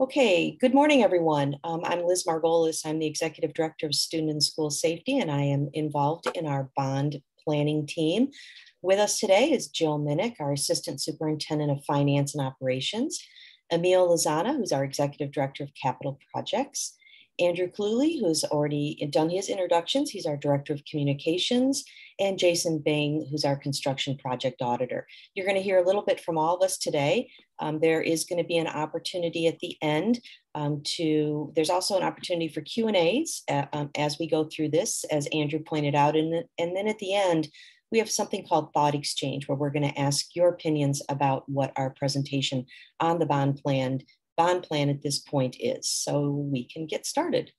Okay, good morning, everyone. Um, I'm Liz Margolis. I'm the Executive Director of Student and School Safety, and I am involved in our bond planning team. With us today is Jill Minnick, our Assistant Superintendent of Finance and Operations, Emil Lauzzana, who's our Executive Director of Capital Projects, Andrew Cluley, who's already done his introductions. He's our Director of Communications, and Jason Bing, who's our Construction Project Auditor. You're going to hear a little bit from all of us today. Um, there is going to be an opportunity at the end um, to, there's also an opportunity for Q&As uh, um, as we go through this, as Andrew pointed out. And, and then at the end, we have something called Thought Exchange, where we're going to ask your opinions about what our presentation on the bond plan bond plan at this point is. So we can get started.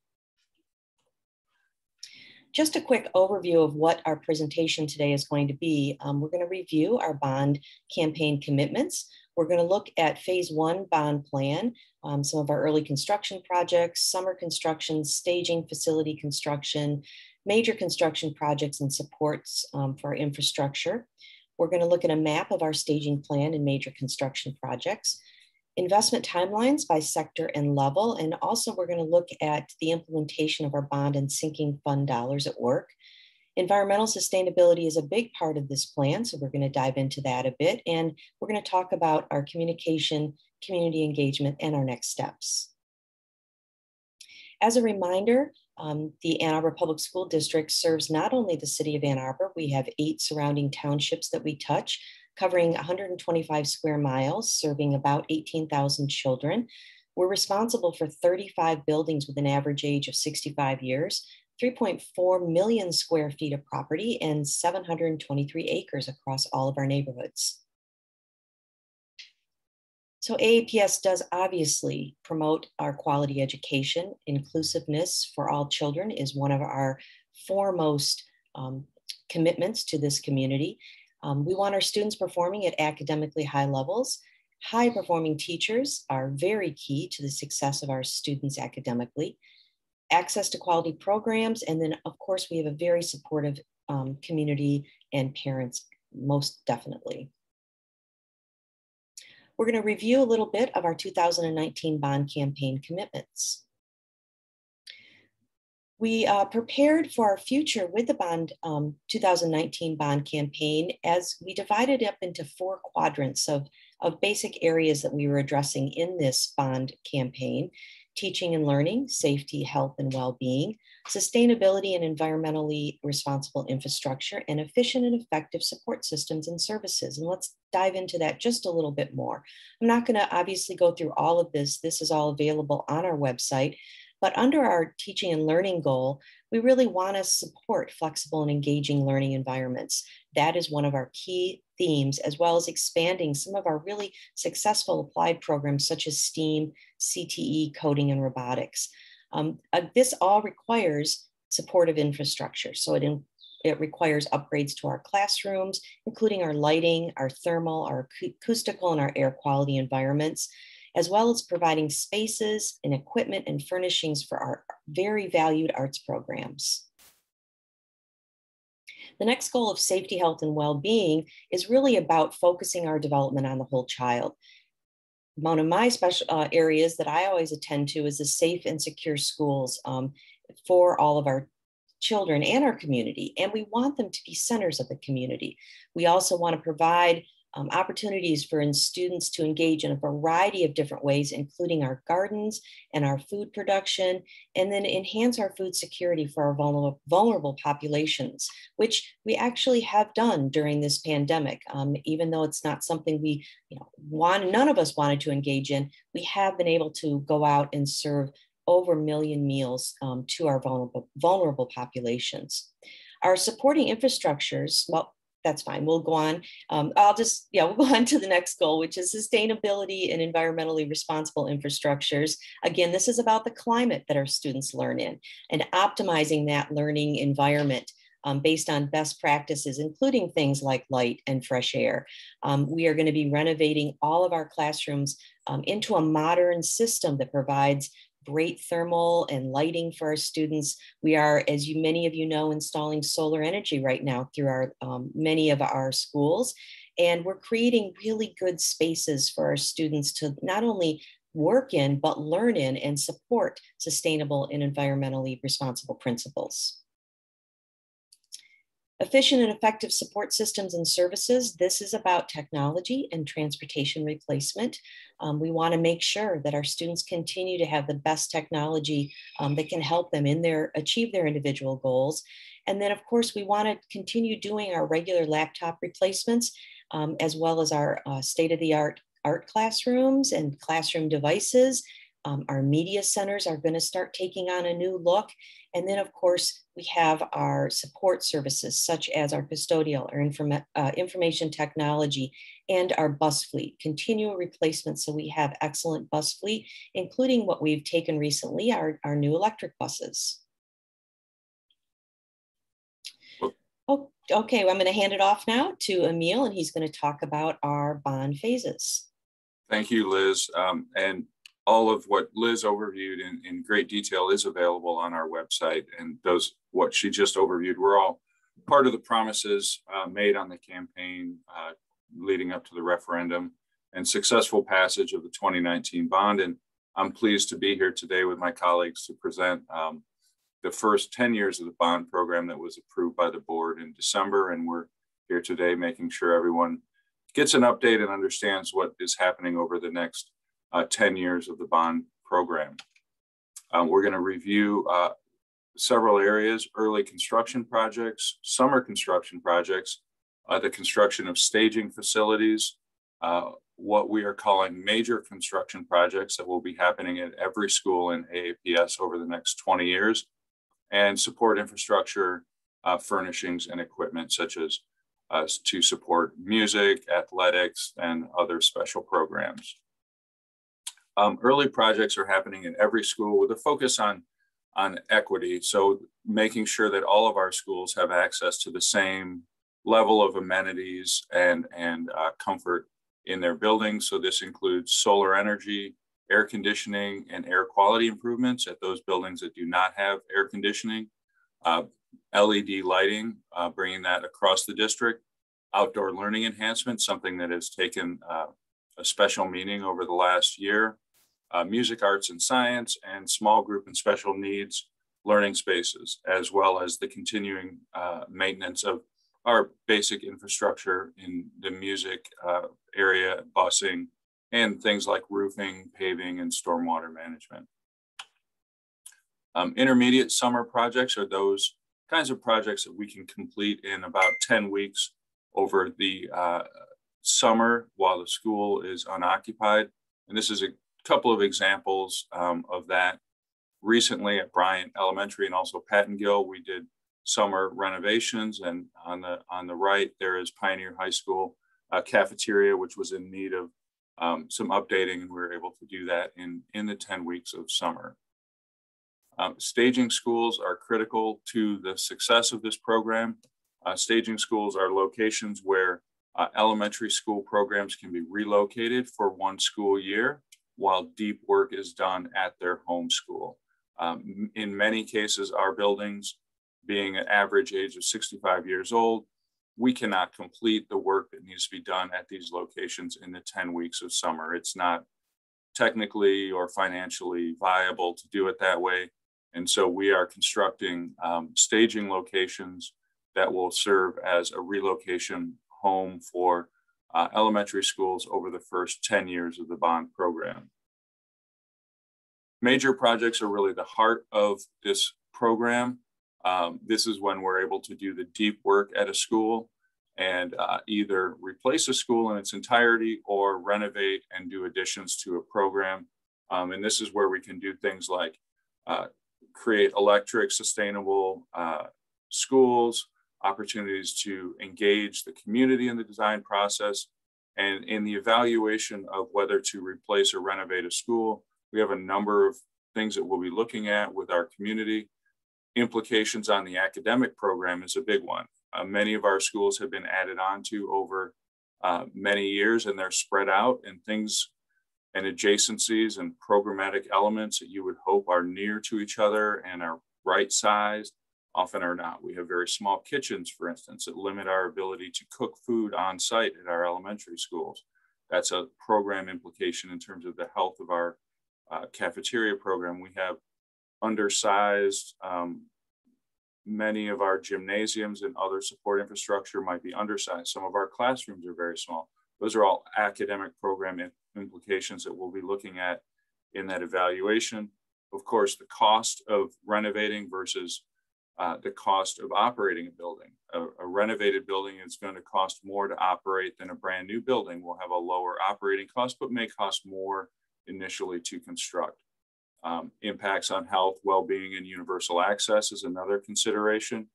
Just a quick overview of what our presentation today is going to be. Um, we're going to review our bond campaign commitments. We're going to look at phase one bond plan, um, some of our early construction projects, summer construction, staging facility construction, major construction projects and supports um, for our infrastructure. We're going to look at a map of our staging plan and major construction projects investment timelines by sector and level. And also we're gonna look at the implementation of our bond and sinking fund dollars at work. Environmental sustainability is a big part of this plan, so we're gonna dive into that a bit. And we're gonna talk about our communication, community engagement, and our next steps. As a reminder, um, the Ann Arbor Public School District serves not only the city of Ann Arbor, we have eight surrounding townships that we touch, covering 125 square miles, serving about 18,000 children. We're responsible for 35 buildings with an average age of 65 years, 3.4 million square feet of property, and 723 acres across all of our neighborhoods. So AAPS does obviously promote our quality education. Inclusiveness for all children is one of our foremost um, commitments to this community. Um, we want our students performing at academically high levels. High performing teachers are very key to the success of our students academically. Access to quality programs, and then of course we have a very supportive um, community and parents, most definitely. We're gonna review a little bit of our 2019 bond campaign commitments. We uh, prepared for our future with the bond um, 2019 bond campaign as we divided up into four quadrants of, of basic areas that we were addressing in this bond campaign teaching and learning, safety, health, and well being, sustainability and environmentally responsible infrastructure, and efficient and effective support systems and services. And let's dive into that just a little bit more. I'm not going to obviously go through all of this, this is all available on our website. But under our teaching and learning goal, we really want to support flexible and engaging learning environments. That is one of our key themes, as well as expanding some of our really successful applied programs such as STEAM, CTE, coding, and robotics. Um, uh, this all requires supportive infrastructure. So it, in, it requires upgrades to our classrooms, including our lighting, our thermal, our acoustical, and our air quality environments as well as providing spaces and equipment and furnishings for our very valued arts programs. The next goal of safety, health, and well-being is really about focusing our development on the whole child. One of my special uh, areas that I always attend to is the safe and secure schools um, for all of our children and our community. And we want them to be centers of the community. We also want to provide um, opportunities for students to engage in a variety of different ways, including our gardens and our food production, and then enhance our food security for our vulnerable, vulnerable populations, which we actually have done during this pandemic. Um, even though it's not something we you know, want, none of us wanted to engage in, we have been able to go out and serve over a million meals um, to our vulnerable, vulnerable populations. Our supporting infrastructures, well, that's fine. We'll go on. Um, I'll just, yeah, we'll go on to the next goal, which is sustainability and environmentally responsible infrastructures. Again, this is about the climate that our students learn in and optimizing that learning environment um, based on best practices, including things like light and fresh air. Um, we are going to be renovating all of our classrooms um, into a modern system that provides great thermal and lighting for our students. We are, as you many of you know, installing solar energy right now through our um, many of our schools. And we're creating really good spaces for our students to not only work in, but learn in and support sustainable and environmentally responsible principles. Efficient and effective support systems and services. This is about technology and transportation replacement. Um, we want to make sure that our students continue to have the best technology um, that can help them in their achieve their individual goals. And then, of course, we want to continue doing our regular laptop replacements um, as well as our uh, state of the art art classrooms and classroom devices. Um, our media centers are going to start taking on a new look. And then, of course, we have our support services, such as our custodial or informa uh, information technology and our bus fleet, continual replacement. So we have excellent bus fleet, including what we've taken recently, our, our new electric buses. Oh, okay, well, I'm going to hand it off now to Emil, and he's going to talk about our bond phases. Thank you, Liz. Um, and all of what Liz overviewed in, in great detail is available on our website. And those, what she just overviewed, were all part of the promises uh, made on the campaign uh, leading up to the referendum and successful passage of the 2019 bond. And I'm pleased to be here today with my colleagues to present um, the first 10 years of the bond program that was approved by the board in December. And we're here today making sure everyone gets an update and understands what is happening over the next uh, 10 years of the bond program. Um, we're going to review uh, several areas, early construction projects, summer construction projects, uh, the construction of staging facilities, uh, what we are calling major construction projects that will be happening at every school in AAPS over the next 20 years, and support infrastructure, uh, furnishings, and equipment such as to support music, athletics, and other special programs. Um, early projects are happening in every school with a focus on, on equity. So making sure that all of our schools have access to the same level of amenities and, and uh, comfort in their buildings. So this includes solar energy, air conditioning, and air quality improvements at those buildings that do not have air conditioning. Uh, LED lighting, uh, bringing that across the district. Outdoor learning enhancement, something that has taken uh, a special meaning over the last year. Uh, music, arts, and science, and small group and special needs learning spaces, as well as the continuing uh, maintenance of our basic infrastructure in the music uh, area, busing, and things like roofing, paving, and stormwater management. Um, intermediate summer projects are those kinds of projects that we can complete in about 10 weeks over the uh, summer while the school is unoccupied. And this is a couple of examples um, of that. Recently at Bryant Elementary and also Gill, we did summer renovations. And on the, on the right, there is Pioneer High School uh, cafeteria, which was in need of um, some updating, and we were able to do that in, in the 10 weeks of summer. Um, staging schools are critical to the success of this program. Uh, staging schools are locations where uh, elementary school programs can be relocated for one school year while deep work is done at their home school. Um, in many cases, our buildings, being an average age of 65 years old, we cannot complete the work that needs to be done at these locations in the 10 weeks of summer. It's not technically or financially viable to do it that way. And so we are constructing um, staging locations that will serve as a relocation home for uh, elementary schools over the first 10 years of the bond program. Major projects are really the heart of this program. Um, this is when we're able to do the deep work at a school and uh, either replace a school in its entirety or renovate and do additions to a program. Um, and this is where we can do things like uh, create electric, sustainable uh, schools, opportunities to engage the community in the design process. And in the evaluation of whether to replace or renovate a school, we have a number of things that we'll be looking at with our community. Implications on the academic program is a big one. Uh, many of our schools have been added on to over uh, many years and they're spread out and things and adjacencies and programmatic elements that you would hope are near to each other and are right sized often are not. We have very small kitchens, for instance, that limit our ability to cook food on site at our elementary schools. that's a program implication in terms of the health of our uh, cafeteria program. We have undersized, um, many of our gymnasiums and other support infrastructure might be undersized. Some of our classrooms are very small. Those are all academic program implications that we'll be looking at in that evaluation. Of course, the cost of renovating versus uh, the cost of operating a building. A, a, renovated building is going to cost more to operate than a brand new building. Will have a lower operating cost, but may cost more initially to construct. Um, impacts on health, well-being, and universal access is another consideration.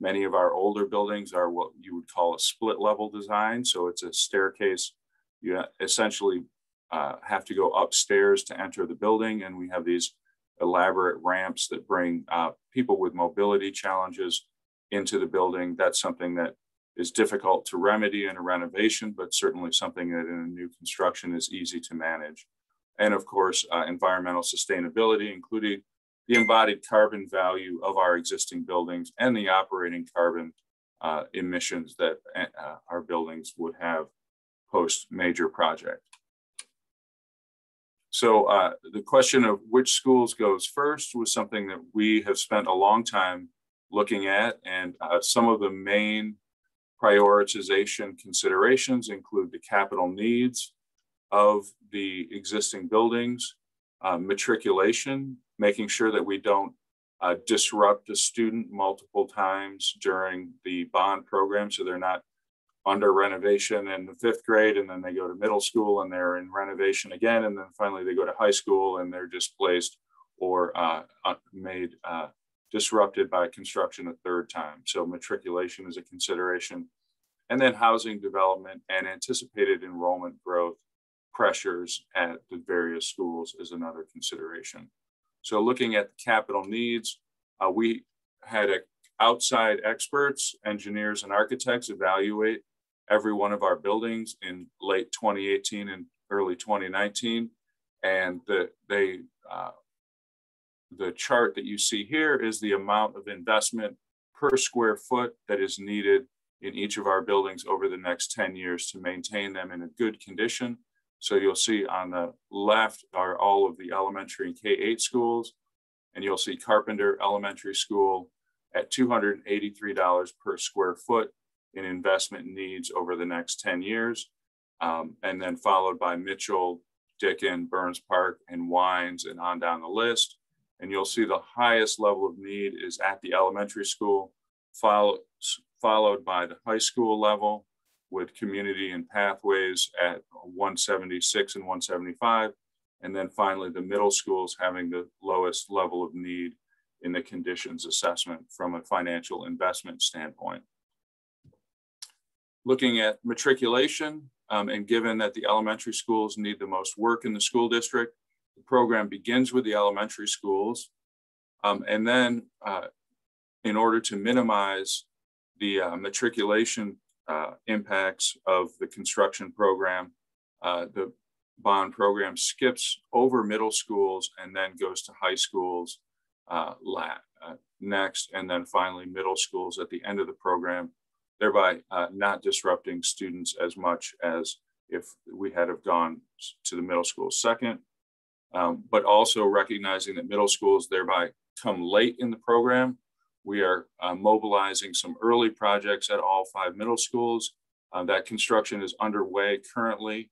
Many of our older buildings are what you would call a split level design. So it's a staircase. You essentially uh, have to go upstairs to enter the building. And we have these elaborate ramps that bring uh, people with mobility challenges into the building. That's something that is difficult to remedy in a renovation, but certainly something that in a new construction is easy to manage. And of course, uh, environmental sustainability, including the embodied carbon value of our existing buildings and the operating carbon uh, emissions that uh, our buildings would have post major project. So uh, the question of which schools goes first was something that we have spent a long time looking at. And uh, some of the main prioritization considerations include the capital needs of the existing buildings, uh, matriculation, making sure that we don't uh, disrupt a student multiple times during the bond program so they're not under renovation in the fifth grade and then they go to middle school and they're in renovation again and then finally they go to high school and they're displaced or uh, made uh, disrupted by construction a third time. So matriculation is a consideration. And then housing development and anticipated enrollment growth pressures at the various schools is another consideration. So looking at the capital needs uh, we had a outside experts, engineers and architects evaluate every one of our buildings in late 2018 and early 2019. And the, they, uh, the chart that you see here is the amount of investment per square foot that is needed in each of our buildings over the next 10 years to maintain them in a good condition. So you'll see on the left are all of the elementary and K-8 schools, and you'll see Carpenter Elementary School at $283 per square foot in investment needs over the next 10 years. Um, and then followed by Mitchell, Dicken, Burns Park, and Wines, and on down the list. And you'll see the highest level of need is at the elementary school, follow, followed by the high school level with community and pathways at 176 and 175. And then finally, the middle schools having the lowest level of need in the conditions assessment from a financial investment standpoint looking at matriculation, um, and given that the elementary schools need the most work in the school district, the program begins with the elementary schools. Um, and then uh, in order to minimize the uh, matriculation uh, impacts of the construction program, uh, the bond program skips over middle schools and then goes to high schools uh, uh, next, and then finally middle schools at the end of the program thereby uh, not disrupting students as much as if we had have gone to the middle school second, um, but also recognizing that middle schools thereby come late in the program. We are uh, mobilizing some early projects at all five middle schools. Uh, that construction is underway currently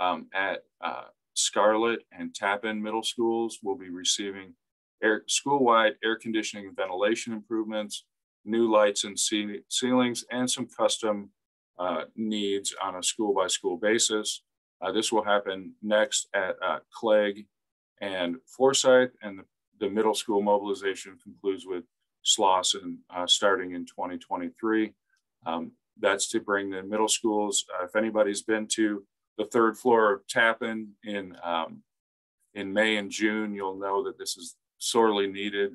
um, at uh, Scarlett and Tappan middle schools. We'll be receiving air, school-wide air conditioning and ventilation improvements, new lights and ceilings, and some custom uh, needs on a school by school basis. Uh, this will happen next at uh, Clague and Forsyth, and the, the, middle school mobilization concludes with Slauson uh, starting in 2023. Um, that's to bring the middle schools. Uh, if anybody's been to the third floor of Tappan in um, in May and June, you'll know that this is sorely needed.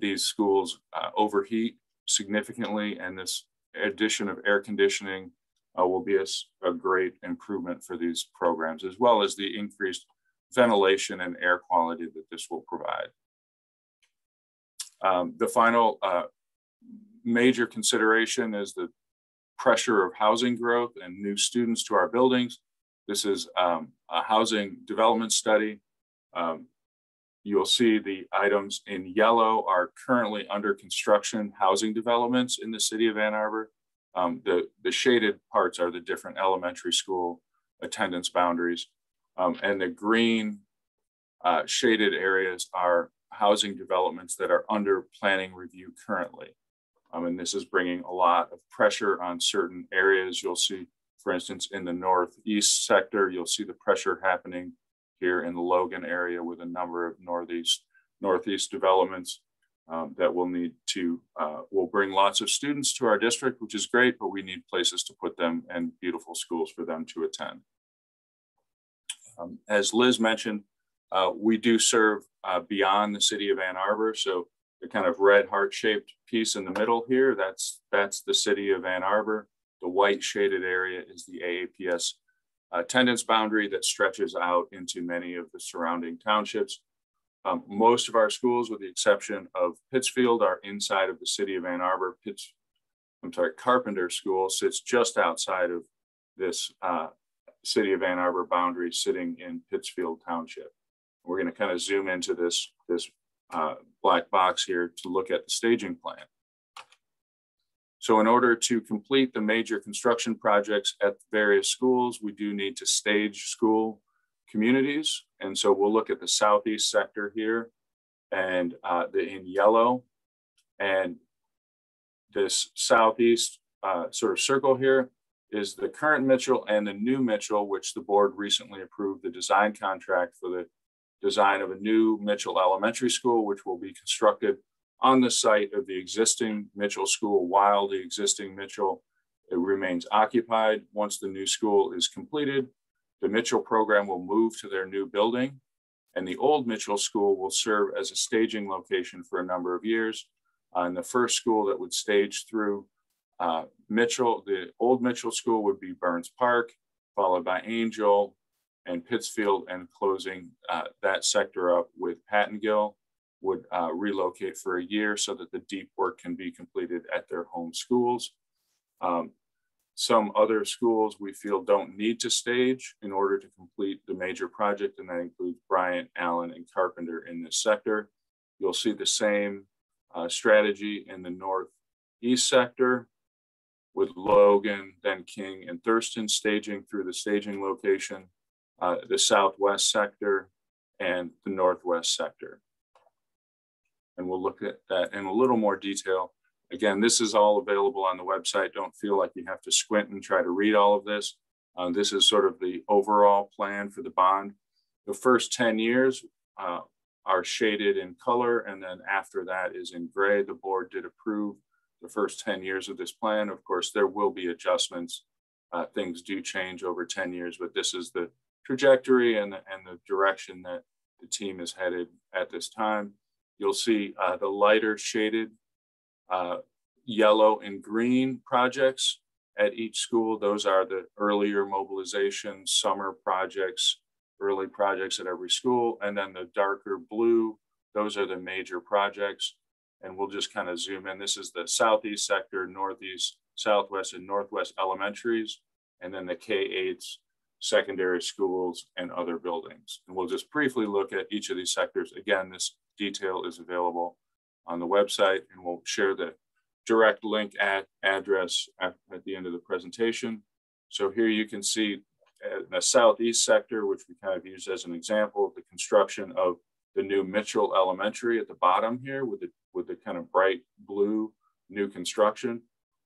These schools uh, overheat significantly, and this addition of air conditioning uh, will be a, a, great improvement for these programs, as well as the increased ventilation and air quality that this will provide. Um, the final uh, major consideration is the pressure of housing growth and new students to our buildings. This is um, a housing development study. Um, you'll see the items in yellow are currently under construction housing developments in the city of Ann Arbor. Um, the, the shaded parts are the different elementary school attendance boundaries. Um, and the green uh, shaded areas are housing developments that are under planning review currently. Um, and this is bringing a lot of pressure on certain areas. You'll see, for instance, in the northeast sector, you'll see the pressure happening here in the Logan area with a number of northeast northeast developments um, that will need to uh, will bring lots of students to our district, which is great, but we need places to put them and beautiful schools for them to attend. Um, as Liz mentioned, uh, we do serve uh, beyond the city of Ann Arbor. So the kind of red heart-shaped piece in the middle here, that's, that's the city of Ann Arbor. The white shaded area is the AAPS attendance boundary that stretches out into many of the surrounding townships. Um, most of our schools, with the exception of Pittsfield, are inside of the city of Ann Arbor. Pitts, I'm sorry, Carpenter School sits just outside of this uh, city of Ann Arbor boundary, sitting in Pittsfield Township. We're going to kind of zoom into this, this uh, black box here to look at the staging plan. So in order to complete the major construction projects at various schools, we do need to stage school communities. And so we'll look at the southeast sector here and uh, the in yellow. And this southeast uh, sort of circle here is the current Mitchell and the new Mitchell, which the board recently approved the design contract for the design of a new Mitchell Elementary School, which will be constructed on the site of the existing Mitchell School while the existing Mitchell remains occupied. Once the new school is completed, the Mitchell program will move to their new building and the old Mitchell School will serve as a staging location for a number of years. Uh, and the first school that would stage through uh, Mitchell, the old Mitchell School would be Burns Park, followed by Angell, and Pittsfield and closing uh, that sector up with Pattengill would uh, relocate for a year so that the deep work can be completed at their home schools. Um, some other schools we feel don't need to stage in order to complete the major project, and that includes Bryant, Allen, and Carpenter in this sector. You'll see the same uh, strategy in the northeast sector with Logan, then King, and Thurston staging through the staging location uh, the southwest sector and the northwest sector. And we'll look at that in a little more detail. Again, this is all available on the website. Don't feel like you have to squint and try to read all of this. Uh, this is sort of the overall plan for the bond. The first 10 years uh, are shaded in color, and then after that is in gray. The board did approve the first 10 years of this plan. Of course, there will be adjustments. Uh, things do change over 10 years, but this is the trajectory and the, and the direction that the team is headed at this time. You'll see uh, the lighter shaded uh, yellow and green projects at each school. Those are the earlier mobilization, summer projects, early projects at every school. And then the darker blue, those are the major projects. And we'll just kind of zoom in. This is the southeast sector, northeast, southwest, and northwest elementaries. And then the K-8s secondary schools, and other buildings. And we'll just briefly look at each of these sectors. Again, this detail is available on the website and we'll share the direct link at address at, at the end of the presentation. So here you can see in the southeast sector, which we kind of use as an example, of the construction of the new Mitchell Elementary at the bottom here with the, with the kind of bright blue new construction.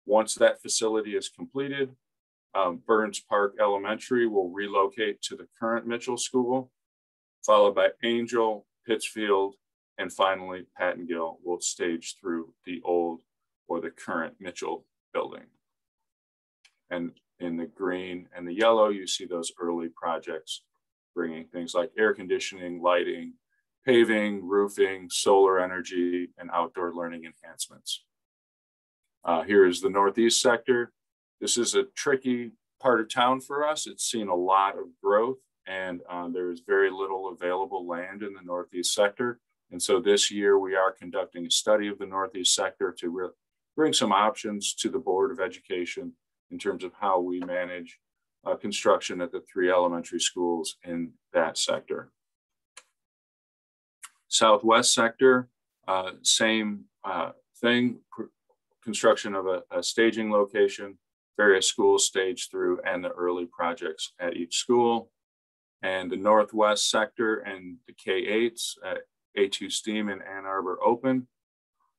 Once that facility is completed, um, Burns Park Elementary will relocate to the current Mitchell School, followed by Angell, Pittsfield, and finally Pattengill will stage through the old or the current Mitchell building. And in the green and the yellow, you see those early projects bringing things like air conditioning, lighting, paving, roofing, solar energy, and outdoor learning enhancements. Uh, here is the Northeast sector. This is a tricky part of town for us. It's seen a lot of growth and uh, there is very little available land in the Northeast sector. And so this year we are conducting a study of the Northeast sector to bring some options to the Board of Education in terms of how we manage uh, construction at the three elementary schools in that sector. Southwest sector, uh, same uh, thing, construction of a, a, staging location, various schools staged through, and the early projects at each school. And the Northwest sector and the K-8s at A2 STEAM and Ann Arbor Open.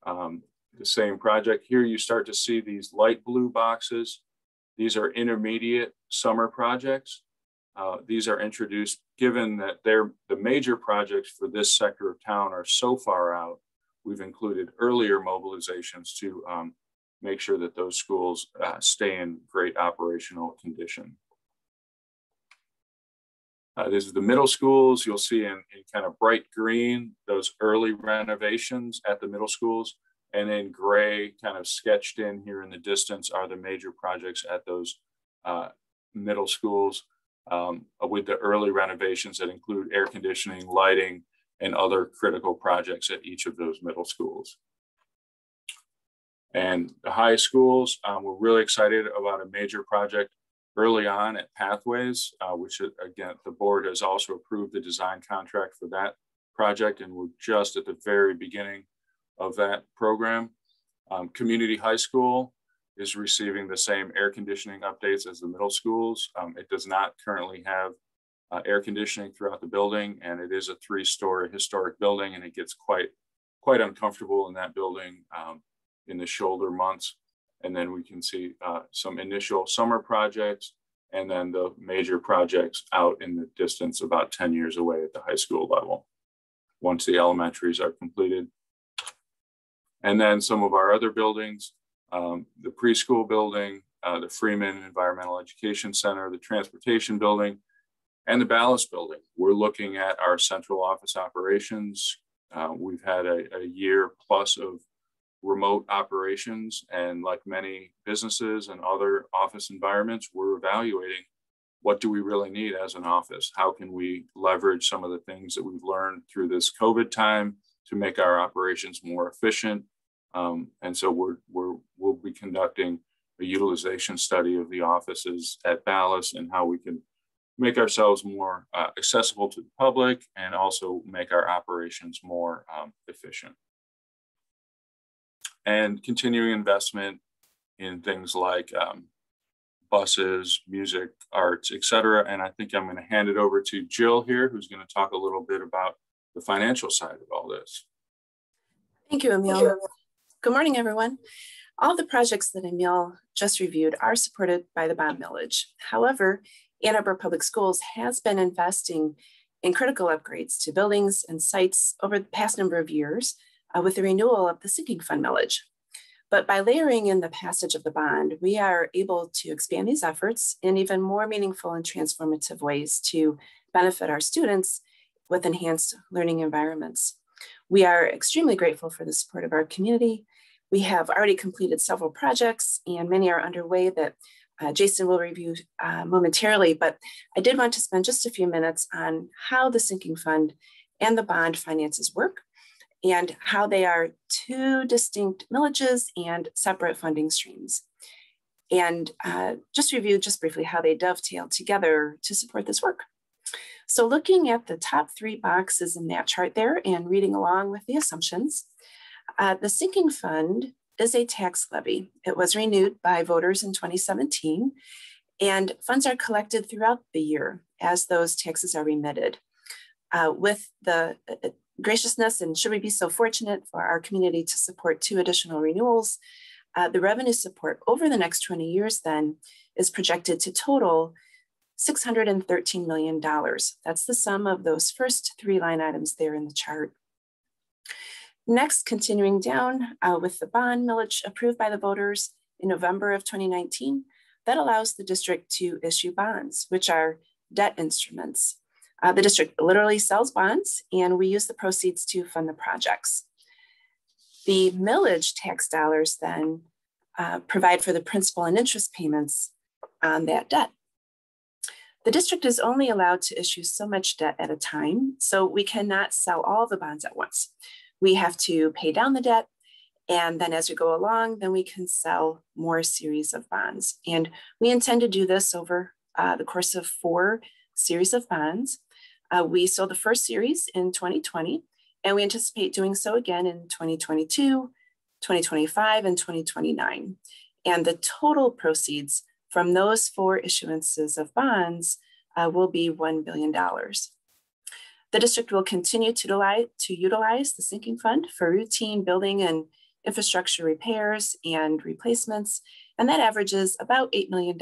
Um, the same project here, you start to see these light blue boxes. These are intermediate summer projects. Uh, these are introduced given that they're the major projects for this sector of town are so far out. We've included earlier mobilizations to um, make sure that those schools uh, stay in great operational condition. Uh, is the middle schools. You'll see in, in, kind of bright green, those early renovations at the middle schools. And in gray, kind of sketched in here in the distance are the major projects at those uh, middle schools um, with the early renovations that include air conditioning, lighting, and other critical projects at each of those middle schools. And the high schools, um, we're really excited about a major project early on at Pathways, uh, which again, the board has also approved the design contract for that project. And we're just at the very beginning of that program. Um, community high school is receiving the same air conditioning updates as the middle schools. Um, it does not currently have uh, air conditioning throughout the building, and it is a three-story historic building, and it gets quite quite uncomfortable in that building um, in the shoulder months. And then we can see uh, some initial summer projects, and then the major projects out in the distance, about 10 years away at the high school level. Once the elementaries are completed. And then some of our other buildings, um, the preschool building, uh, the Freeman Environmental Education Center, the transportation building, and the Balas building. We're looking at our central office operations. Uh, we've had a, a, year plus of remote operations, and like many businesses and other office environments, we're evaluating what do we really need as an office? How can we leverage some of the things that we've learned through this COVID time to make our operations more efficient um, and so we're, we're, we'll be conducting a utilization study of the offices at Balas and how we can make ourselves more uh, accessible to the public and also make our operations more um, efficient. And continuing investment in things like um, buses, music, arts, etc. And I think I'm going to hand it over to Jill here, who's going to talk a little bit about the financial side of all this. Thank you, Emil. Good morning, everyone. All the projects that Emil just reviewed are supported by the bond millage. However, Ann Arbor Public Schools has been investing in critical upgrades to buildings and sites over the past number of years uh, with the renewal of the sinking fund millage. But by layering in the passage of the bond, we are able to expand these efforts in even more meaningful and transformative ways to benefit our students with enhanced learning environments. We are extremely grateful for the support of our community we have already completed several projects and many are underway that uh, Jason will review uh, momentarily, but I did want to spend just a few minutes on how the sinking fund and the bond finances work and how they are two distinct millages and separate funding streams. And uh, just review just briefly how they dovetail together to support this work. So looking at the top three boxes in that chart there and reading along with the assumptions, uh, the sinking fund is a tax levy. It was renewed by voters in 2017, and funds are collected throughout the year as those taxes are remitted. Uh, with the uh, graciousness, and should we be so fortunate for our community to support two additional renewals, uh, the revenue support over the next 20 years then is projected to total $613 million. That's the sum of those first three line items there in the chart. Next, continuing down uh, with the bond millage approved by the voters in November of 2019, that allows the district to issue bonds, which are debt instruments. Uh, the district literally sells bonds and we use the proceeds to fund the projects. The millage tax dollars then uh, provide for the principal and interest payments on that debt. The district is only allowed to issue so much debt at a time, so we cannot sell all the bonds at once we have to pay down the debt And then as we go along, then we can sell more series of bonds. And we intend to do this over uh, the course of four series of bonds. Uh, we sold the first series in 2020, and we anticipate doing so again in 2022, 2025, and 2029. And the total proceeds from those four issuances of bonds uh, will be $1 billion. The district will continue to to utilize the sinking fund for routine building and infrastructure repairs and replacements, and that averages about $8 million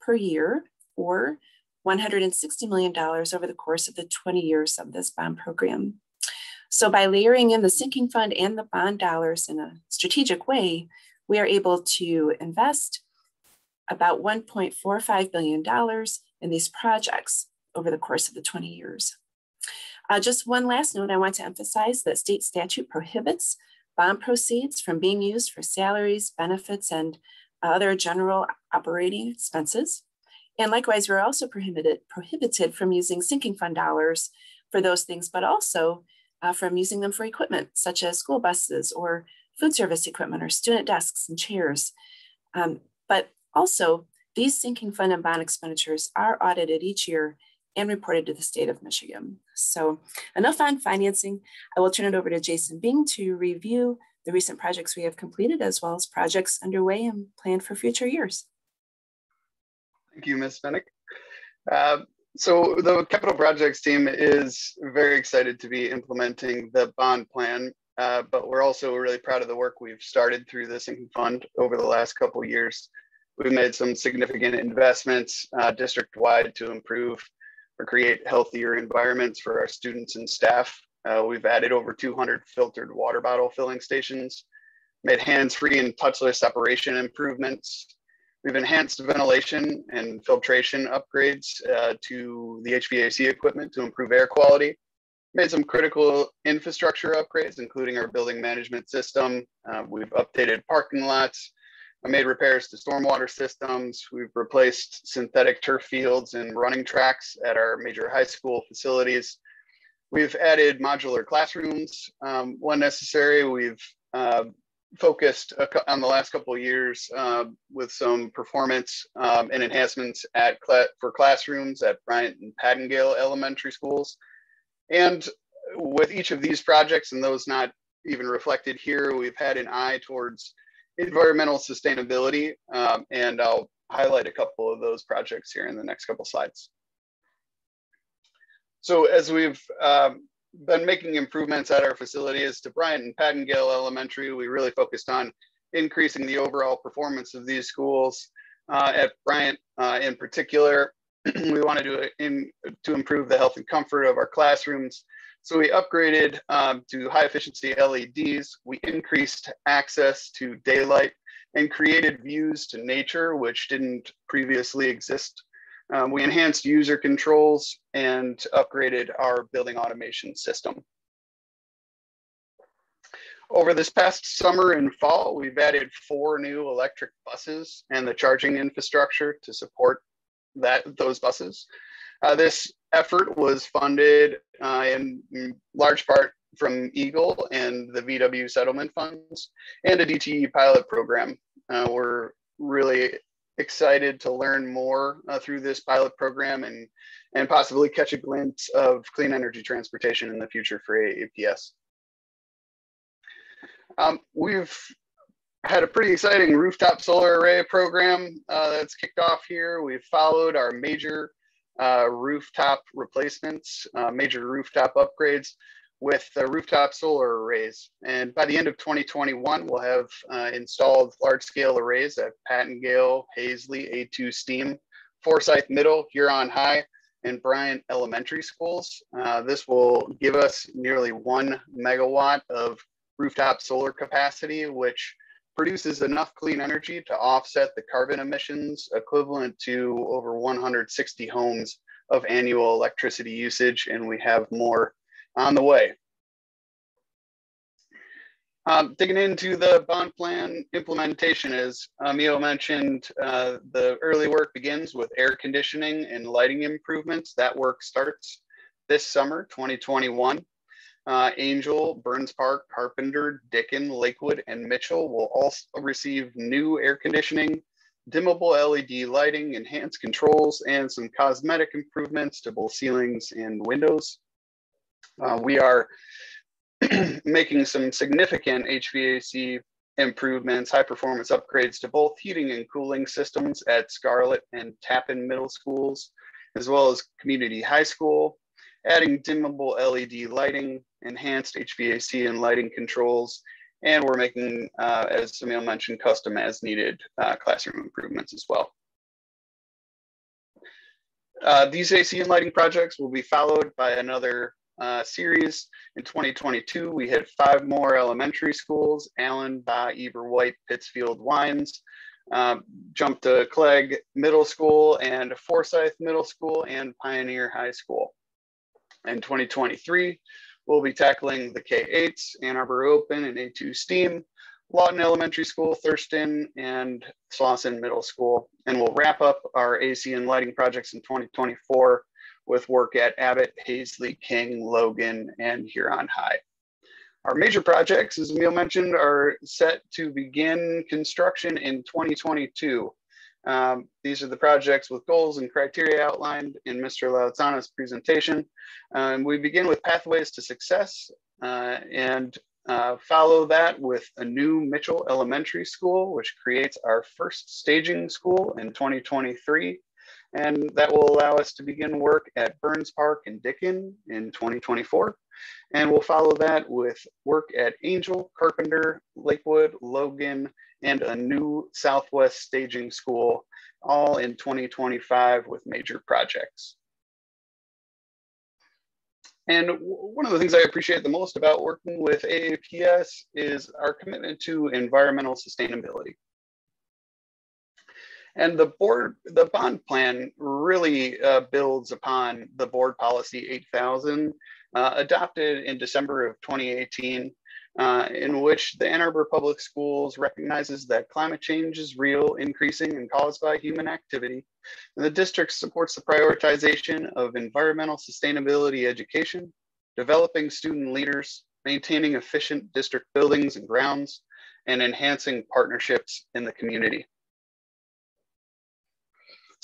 per year or $160 million over the course of the 20 years of this bond program. So by layering in the sinking fund and the bond dollars in a strategic way, we are able to invest about $1.45 billion in these projects over the course of the 20 years. Uh, just one last note, I want to emphasize that state statute prohibits bond proceeds from being used for salaries, benefits, and other general operating expenses. And likewise, we're also prohibited, prohibited from using sinking fund dollars for those things, but also uh, from using them for equipment such as school buses or food service equipment or student desks and chairs. Um, but also, these sinking fund and bond expenditures are audited each year and reported to the state of Michigan. So enough on financing. I will turn it over to Jason Bing to review the recent projects we have completed as well as projects underway and planned for future years. Thank you, Ms. Minnick. Uh, so the capital projects team is very excited to be implementing the bond plan, uh, but we're also really proud of the work we've started through the sinking fund over the last couple years. We've made some significant investments uh, district-wide to improve or create healthier environments for our students and staff. Uh, we've added over 200 filtered water bottle filling stations, made hands-free and touchless separation improvements. We've enhanced ventilation and filtration upgrades uh, to the HVAC equipment to improve air quality. Made some critical infrastructure upgrades, including our building management system. Uh, we've updated parking lots, I made repairs to stormwater systems. We've replaced synthetic turf fields and running tracks at our major high school facilities. We've added modular classrooms um, when necessary. We've uh, focused on the last couple of years uh, with some performance um, and enhancements at cl for classrooms at Bryant and Pattengill elementary schools. And with each of these projects and those not even reflected here, we've had an eye towards environmental sustainability, um, and I'll highlight a couple of those projects here in the next couple slides. So as we've um, been making improvements at our facilities to Bryant and Pattengill Elementary, we really focused on increasing the overall performance of these schools. Uh, at Bryant uh, in particular, we wanted to, in, to improve the health and comfort of our classrooms so we upgraded um, to high efficiency LEDs. We increased access to daylight and created views to nature, which didn't previously exist. Um, we enhanced user controls and upgraded our building automation system. Over this past summer and fall, we've added four new electric buses and the charging infrastructure to support that those buses. Uh, this effort was funded uh, in large part from EGLE and the VW settlement funds and a DTE pilot program. Uh, we're really excited to learn more uh, through this pilot program and, and possibly catch a glimpse of clean energy transportation in the future for AAPS. Um, we've had a pretty exciting rooftop solar array program uh, that's kicked off here. We've followed our major uh, rooftop replacements, uh, major rooftop upgrades with the rooftop solar arrays. And by the end of 2021, we'll have uh, installed large scale arrays at Pattengill, Haisley, A2 STEAM, Forsyth Middle, Huron High, and Bryant Elementary Schools. Uh, this will give us nearly one megawatt of rooftop solar capacity, which produces enough clean energy to offset the carbon emissions equivalent to over 160 homes of annual electricity usage, and we have more on the way. Um, digging into the bond plan implementation, as Emil mentioned, uh, the early work begins with air conditioning and lighting improvements. That work starts this summer, 2021. Uh, Angell, Burns Park, Carpenter, Dicken, Lakewood, and Mitchell will also receive new air conditioning, dimmable LED lighting, enhanced controls, and some cosmetic improvements to both ceilings and windows. Uh, we are making some significant HVAC improvements, high performance upgrades to both heating and cooling systems at Scarlett and Tappan Middle Schools, as well as Community High School, adding dimmable LED lighting, enhanced HVAC and lighting controls, and we're making, uh, as Emil mentioned, custom as needed uh, classroom improvements as well. Uh, these AC and lighting projects will be followed by another uh, series. In 2022, we had five more elementary schools, Allen, Bach, Eber White, Pittsfield, Wines, uh, jumped to Clague Middle School and Forsyth Middle School and Pioneer High School. In 2023, we'll be tackling the K-8s, Ann Arbor Open and A2 STEAM, Lawton Elementary School, Thurston, and Slauson Middle School. And we'll wrap up our AC and lighting projects in 2024 with work at Abbott, Haisley, King, Logan, and Huron High. Our major projects, as Emil mentioned, are set to begin construction in 2022. Um, these are the projects with goals and criteria outlined in Mr. Lauzzana's presentation. Um, we begin with Pathways to Success uh, and uh, follow that with a new Mitchell Elementary School, which creates our first staging school in 2023 and that will allow us to begin work at Burns Park and Dicken in 2024. And we'll follow that with work at Angell, Carpenter, Lakewood, Logan, and a new Southwest Staging School, all in 2025 with major projects. And one of the things I appreciate the most about working with AAPS is our commitment to environmental sustainability. And the board, the bond plan really uh, builds upon the board policy 8000 uh, adopted in December of 2018, uh, in which the Ann Arbor Public Schools recognizes that climate change is real, increasing, and caused by human activity. And the district supports the prioritization of environmental sustainability education, developing student leaders, maintaining efficient district buildings and grounds, and enhancing partnerships in the community.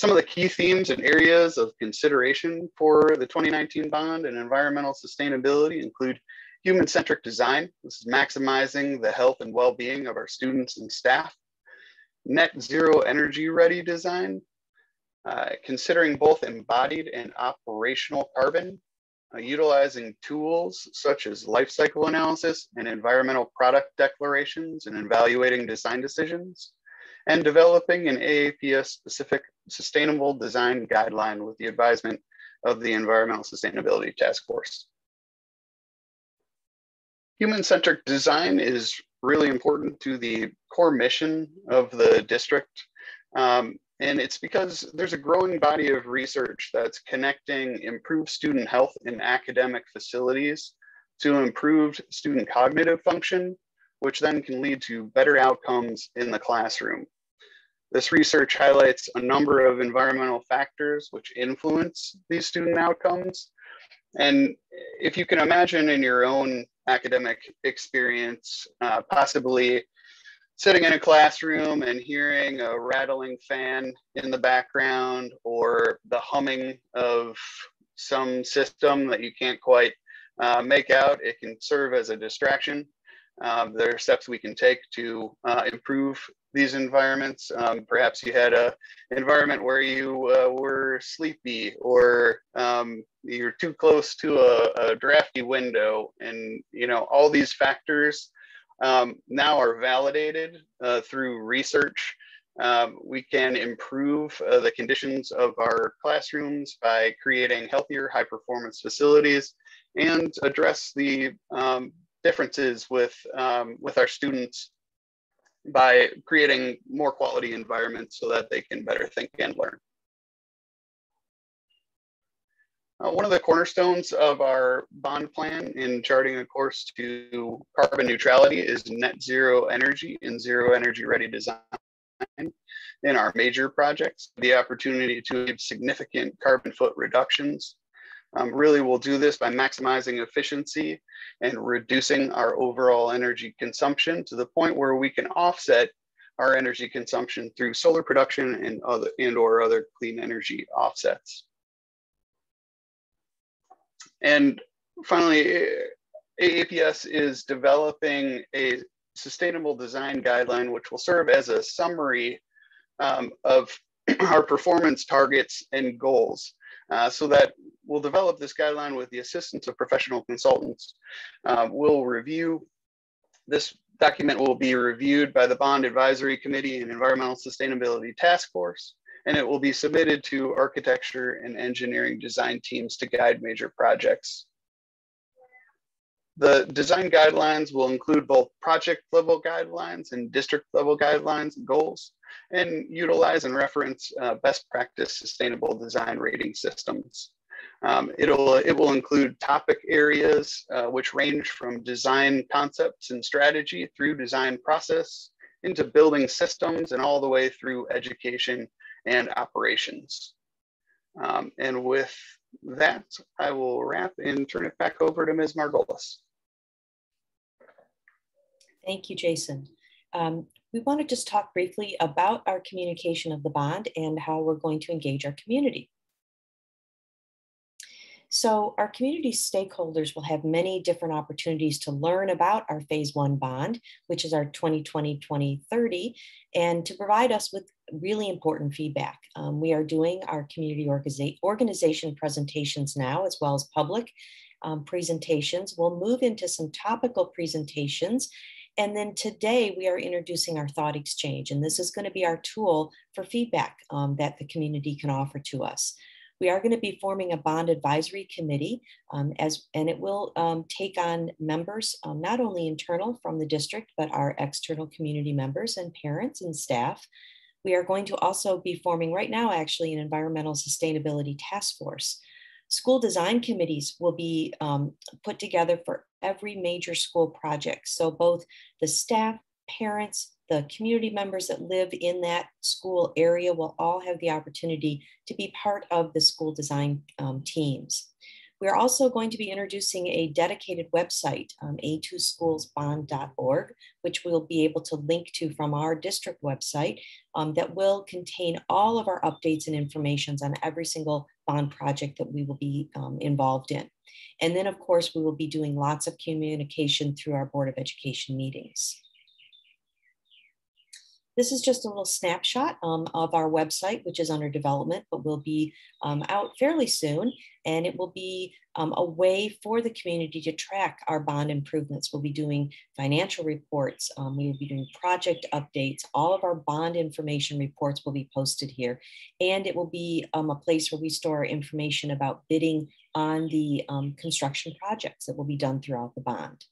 Some of the key themes and areas of consideration for the 2019 bond and environmental sustainability include human-centric design. This is maximizing the health and well-being of our students and staff. Net zero energy ready design, uh, considering both embodied and operational carbon, uh, utilizing tools such as life cycle analysis and environmental product declarations and evaluating design decisions, and developing an AAPS specific sustainable design guideline with the advisement of the Environmental Sustainability Task Force. Human-centric design is really important to the core mission of the district. Um, and it's because there's a growing body of research that's connecting improved student health in academic facilities to improved student cognitive function, which then can lead to better outcomes in the classroom. This research highlights a number of environmental factors which influence these student outcomes. And if you can imagine in your own academic experience, uh, possibly sitting in a classroom and hearing a rattling fan in the background or the humming of some system that you can't quite uh, make out, it can serve as a distraction. Um, there are steps we can take to uh, improve these environments. Um, perhaps you had a environment where you uh, were sleepy or um, you're too close to a, a, drafty window and you know all these factors um, now are validated uh, through research. Um, we can improve uh, the conditions of our classrooms by creating healthier high performance facilities and address the um, differences with, um, with our students by creating more quality environments so that they can better think and learn. Uh, one of the cornerstones of our bond plan in charting a course to carbon neutrality is net zero energy and zero energy ready design in our major projects. The opportunity to achieve significant carbon foot reductions Um, really, we'll do this by maximizing efficiency and reducing our overall energy consumption to the point where we can offset our energy consumption through solar production and other and or other clean energy offsets. And finally, AAPS is developing a sustainable design guideline, which will serve as a summary um, of our performance targets and goals. Uh, so that we'll develop this guideline with the assistance of professional consultants. Uh, we'll review this document will be reviewed by the Bond Advisory Committee and Environmental Sustainability Task Force, and it will be submitted to architecture and engineering design teams to guide major projects. The design guidelines will include both project level guidelines and district level guidelines and goals, and utilize and reference uh, best practice sustainable design rating systems. Um, it'll, it will include topic areas uh, which range from design concepts and strategy through design process into building systems and all the way through education and operations. Um, and with that, I will wrap and turn it back over to Ms. Margolis. Thank you, Jason. Um, we want to just talk briefly about our communication of the bond and how we're going to engage our community. So our community stakeholders will have many different opportunities to learn about our phase one bond, which is our 2020-2030, and to provide us with really important feedback. Um, we are doing our community organiza organization presentations now, as well as public um, presentations. We'll move into some topical presentations and then today we are introducing our thought exchange, and this is going to be our tool for feedback um, that the community can offer to us. We are going to be forming a bond advisory committee um, as, and it will um, take on members, um, not only internal from the district, but our external community members and parents and staff. We are going to also be forming right now, actually, an environmental sustainability task force. School design committees will be um, put together for every major school project. So both the staff, parents, the community members that live in that school area will all have the opportunity to be part of the school design um, teams. We're also going to be introducing a dedicated website, um, a2schoolsbond.org, which we'll be able to link to from our district website um, that will contain all of our updates and informations on every single bond project that we will be um, involved in. And then, of course, we will be doing lots of communication through our Board of Education meetings. This is just a little snapshot um, of our website, which is under development, but will be um, out fairly soon. And it will be um, a way for the community to track our bond improvements. We'll be doing financial reports. Um, we will be doing project updates. All of our bond information reports will be posted here. And it will be um, a place where we store information about bidding on the um, construction projects that will be done throughout the bond.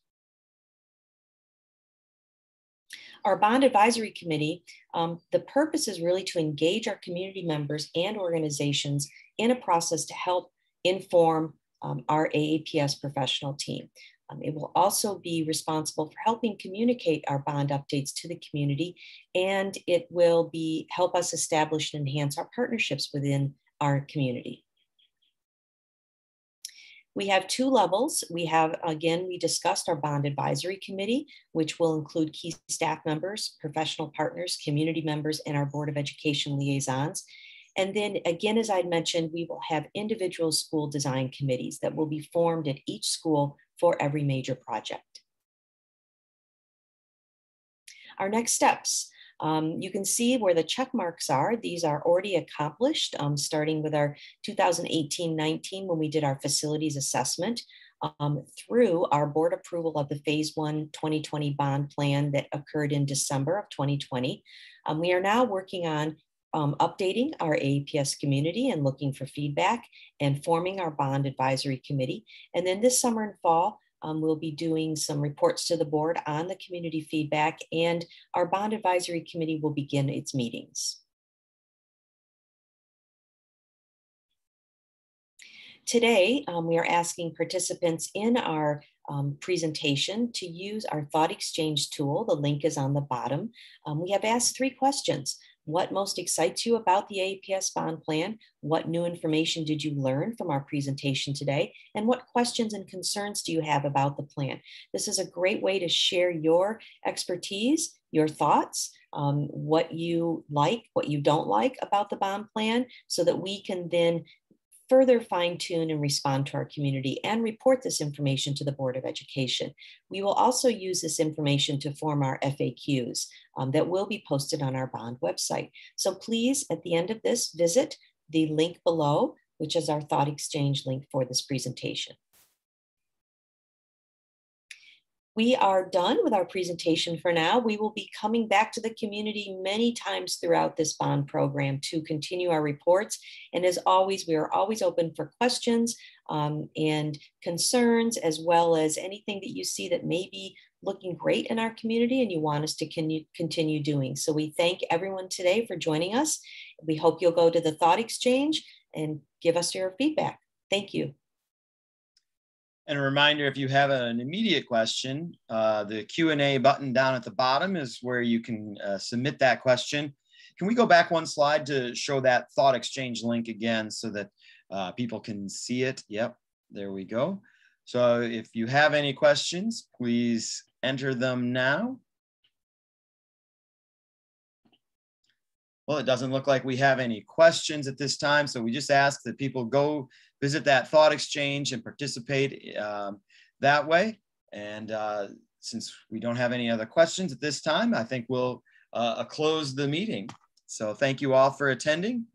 Our bond advisory committee, um, the purpose is really to engage our community members and organizations in a process to help inform um, our AAPS professional team. Um, it will also be responsible for helping communicate our bond updates to the community, and it will be help us establish and enhance our partnerships within our community. We have two levels. We have, again, we discussed our bond advisory committee, which will include key staff members, professional partners, community members, and our Board of Education liaisons. And then again, as I'd mentioned, we will have individual school design committees that will be formed at each school for every major project. Our next steps. Um, you can see where the check marks are. These are already accomplished, um, starting with our 2018-19 when we did our facilities assessment um, through our board approval of the phase one 2020 bond plan that occurred in December of 2020. Um, we are now working on um, updating our AAPS community and looking for feedback and forming our bond advisory committee. And then this summer and fall, um, we'll be doing some reports to the board on the community feedback and our bond advisory committee will begin its meetings. Today, um, we are asking participants in our um, presentation to use our thought exchange tool. The link is on the bottom. Um, we have asked three questions. What most excites you about the APS bond plan? What new information did you learn from our presentation today? And what questions and concerns do you have about the plan? This is a great way to share your expertise, your thoughts, um, what you like, what you don't like about the bond plan, so that we can then further fine tune and respond to our community and report this information to the Board of Education. We will also use this information to form our FAQs um, that will be posted on our bond website. So please, at the end of this, visit the link below, which is our thought exchange link for this presentation. We are done with our presentation for now. We will be coming back to the community many times throughout this bond program to continue our reports. And as always, we are always open for questions um, and concerns, as well as anything that you see that may be looking great in our community and you want us to continue doing. So we thank everyone today for joining us. We hope you'll go to the Thought Exchange and give us your feedback. Thank you. And a reminder, if you have an immediate question, uh, the Q&A button down at the bottom is where you can uh, submit that question. Can we go back one slide to show that thought exchange link again so that uh, people can see it? Yep, there we go. So if you have any questions, please enter them now. Well, it doesn't look like we have any questions at this time, so we just ask that people go visit that thought exchange and participate um, that way. And uh, since we don't have any other questions at this time, I think we'll uh, close the meeting. So thank you all for attending